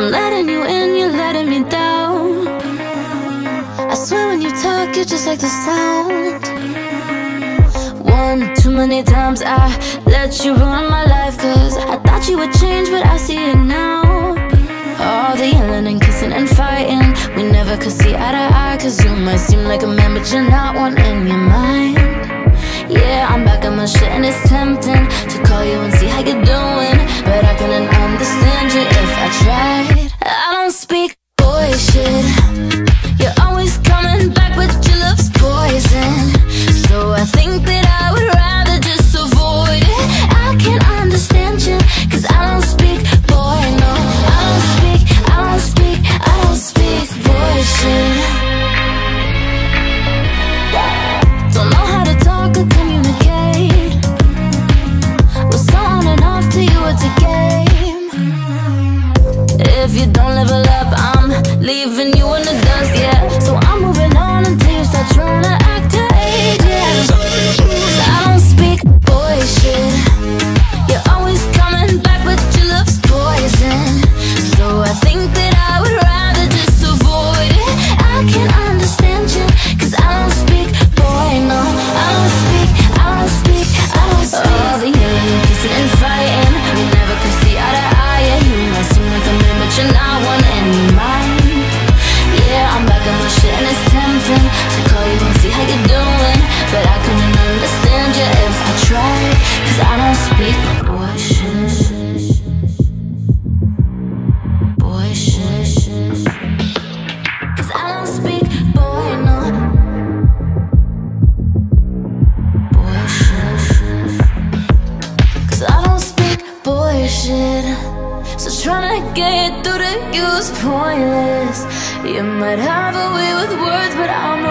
I'm letting you in, you're letting me down. I swear when you talk, you just like the sound. One too many times I let you ruin my life Cause I thought you would change, but I see it now. All the yelling and kissing and fighting We never could see eye to eye Cause you might seem like a man, but you're not one in your mind. Yeah, I'm back on my shit and it's tempting To call you and see how you do I think that shit. So trying to get through to you's pointless. You might have a way with words, but I'm